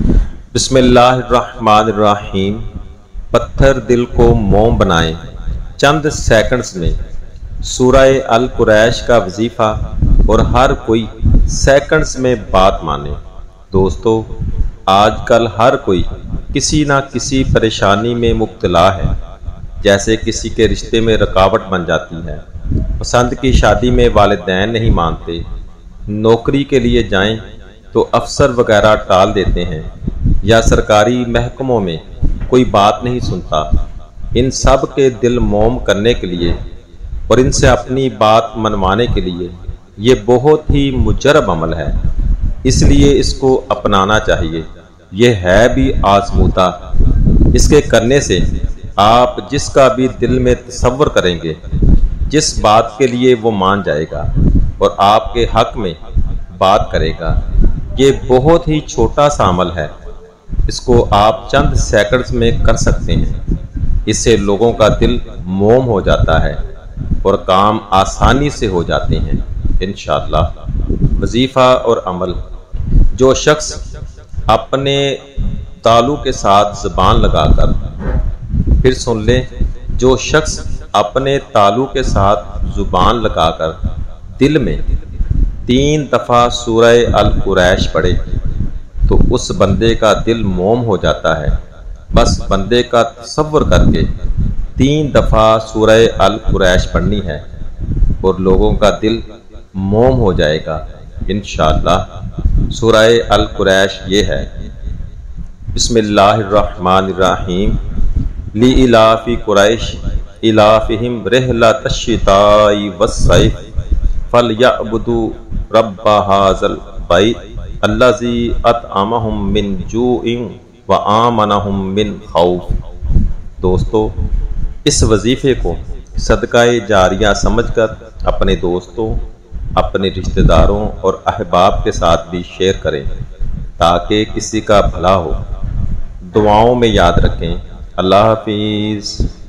बिस्मिल्लाहिर्रहमानिर्रहीम। पत्थर दिल को मोम बनाएँ। चंद सेकंड्स में सूरह अल कुरैश का वजीफ़ा और हर कोई सेकंड्स में बात माने। दोस्तों, आजकल हर कोई किसी ना किसी परेशानी में मुब्तला है। जैसे किसी के रिश्ते में रुकावट बन जाती है। पसंद की शादी में वालदेन नहीं मानते। नौकरी के लिए जाएँ तो अफसर वगैरह टाल देते हैं, या सरकारी महकमों में कोई बात नहीं सुनता। इन सब के दिल मोम करने के लिए और इनसे अपनी बात मनवाने के लिए ये बहुत ही मुजरब अमल है। इसलिए इसको अपनाना चाहिए। ये है भी आजमूदा इसके करने से आप जिसका भी दिल में तस्वर करेंगे, जिस बात के लिए वो मान जाएगा और आपके हक में बात करेगा। ये बहुत ही छोटा सा अमल है। इसको आप चंद सेकंड्स में कर सकते हैं। इससे लोगों का दिल मोम हो जाता है और काम आसानी से हो जाते हैं इन वजीफ़ा और अमल। जो शख्स अपने तालु के साथ ज़बान लगाकर फिर सुन लें, जो शख्स अपने तालु के साथ ज़ुबान लगाकर दिल में तीन दफ़ा सूरह अल कुरैश पढ़े तो उस बंदे का दिल मोम हो जाता है। बस बंदे का तस्वर करके तीन दफ़ा सूरह अल कुरैश पढ़नी है और लोगों का दिल मोम हो जाएगा इन सूरह अल कुरैश ये है बसमीम ली इलाफ़ी कुरैश इलाफ़िम रहला तशिताई वसैफ़ फल याबुदू अल्लाजी अतअमहुम मिन व मिन खौफ। दोस्तों, इस वजीफ़े को सदका जारिया समझकर अपने दोस्तों, अपने रिश्तेदारों और अहबाब के साथ भी शेयर करें, ताकि किसी का भला हो। दुआओं में याद रखें, अल्लाह हाफिज़।